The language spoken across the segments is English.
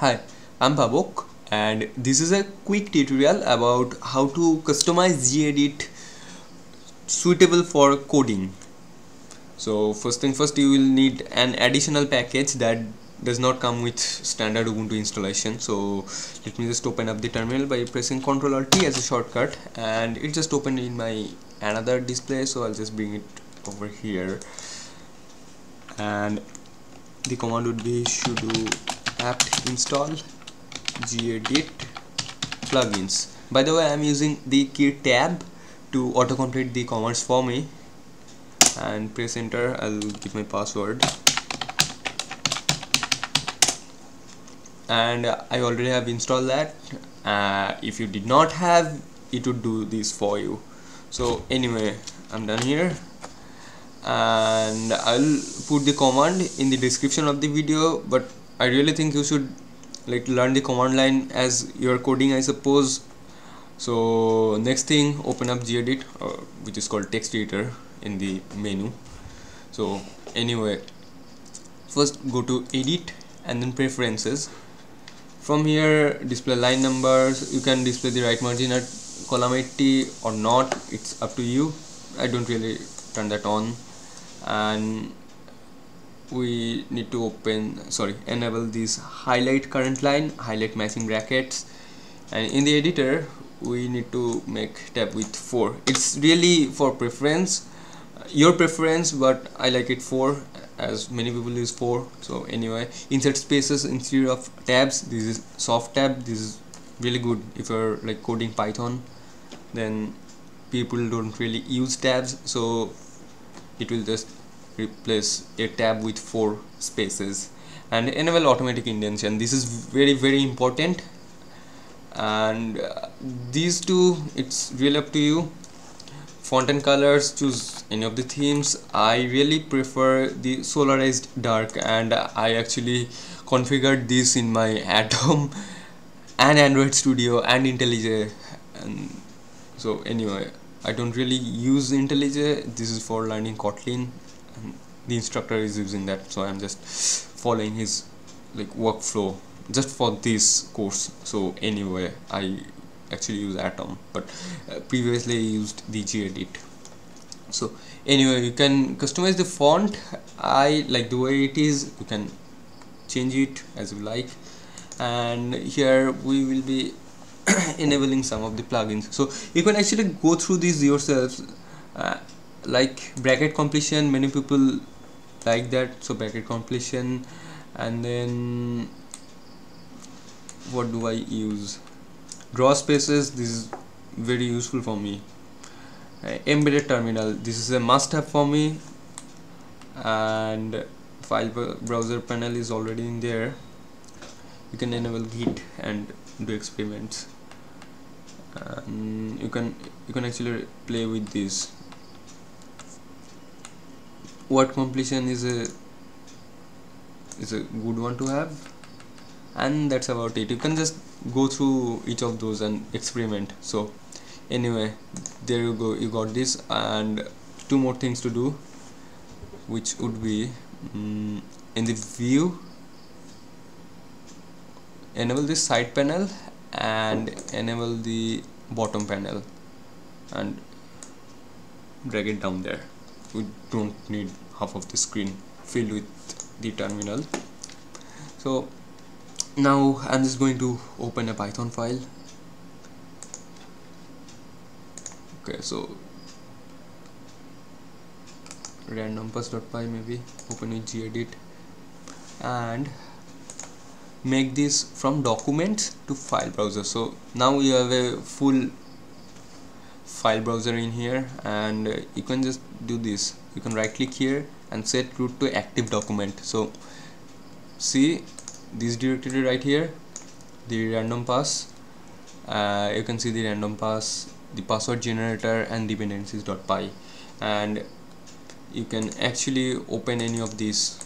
Hi, I'm Pavak and this is a quick tutorial about how to customize gedit suitable for coding. So first thing first you will need an additional package that does not come with standard Ubuntu installation. So let me just open up the terminal by pressing Ctrl Alt T as a shortcut and it just opened in my another display so I'll just bring it over here and the command would be sudo apt install gedit plugins. By the way i'm using the key tab to autocomplete the commands for me. And press enter. I'll give my password. And i already have installed that. Uh, if you did not have it would do this for you. So anyway i'm done here. And I'll put the command in the description of the video but I really think you should like learn the command line as you're coding I suppose. So next thing open up gedit uh, which is called text editor in the menu. So anyway first go to edit and then preferences. From here display line numbers. You can display the right margin at column 80 or not. It's up to you. I don't really turn that on. And we need to open sorry enable this highlight current line highlight matching brackets. And in the editor we need to make tab with 4 it's really for preference uh, your preference but I like it 4 as many people use 4 so anyway insert spaces instead of tabs. This is soft tab. This is really good. If you're like coding Python then people don't really use tabs. So it will just replace a tab with four spaces. And enable automatic indentation this is very very important. And uh, these two it's really up to you. Font and colors choose any of the themes. I really prefer the solarized dark and i actually configured this in my atom and android studio and intellij. And so anyway I don't really use IntelliJ. This is for learning Kotlin the instructor is using that so I'm just following his like workflow just for this course. So anyway I actually use Atom but uh, previously I used the gedit so anyway you can customize the font. I like the way it is. You can change it as you like. And here we will be enabling some of the plugins. So you can actually go through these yourselves uh, like bracket completion many people like that. So bracket completion and then what do I use? Draw spaces this is very useful for me. Uh, embedded terminal this is a must have for me. And file browser panel is already in there. You can enable git and do experiments. You can you can actually play with this word completion is a is a good one to have. And that's about it. You can just go through each of those and experiment. So anyway there you go. You got this. And two more things to do which would be um, in the view enable this side panel and enable the bottom panel. And drag it down there we don't need half of the screen filled with the terminal. So now I'm just going to open a python file. Okay so randompass.py maybe open with gedit. And make this from documents to file browser. So now you have a full file browser in here and uh, you can just do this. You can right click here and set root to active document. So see this directory right here the random pass uh, you can see the random pass the password generator and dependencies.py and you can actually open any of these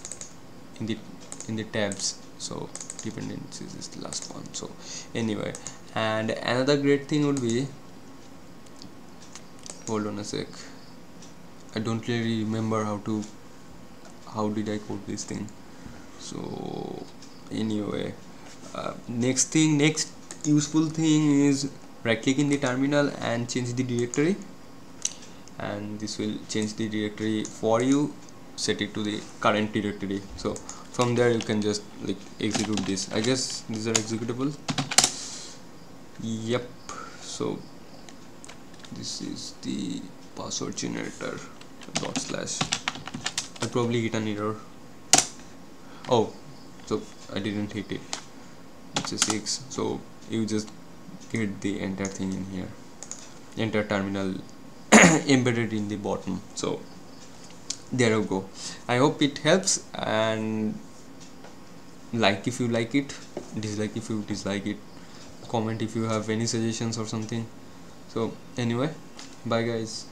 in the in the tabs. So dependencies is the last one. So anyway and another great thing would be hold on a sec. I don't really remember how to how did I code this thing. So anyway uh, next thing next useful thing is right click in the terminal and change the directory. And this will change the directory for you set it to the current directory. So from there you can just like execute this. I guess these are executable? Yep. So this is the password generator dot slash. I probably hit an error. Oh so I didn't hit it. It's a 6 so you just get the entire thing in here. Enter terminal embedded in the bottom. So there you go. I hope it helps and like if you like it dislike if you dislike it comment if you have any suggestions or something so anyway bye guys